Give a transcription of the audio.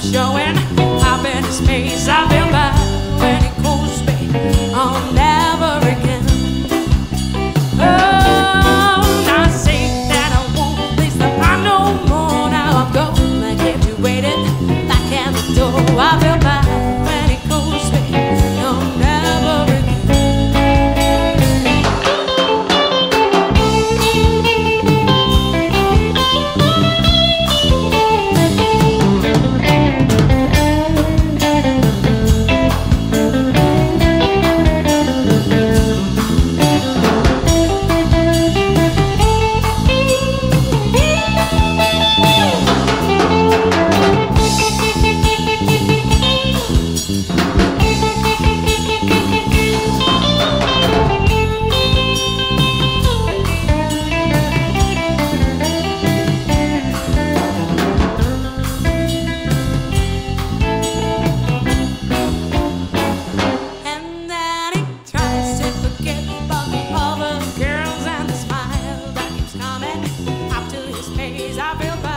showing up in space, face. I feel bad when it calls me. I'll never again. Oh, I say that I won't place the no more. Now I'm going to keep you waiting back at the door. Isabel tá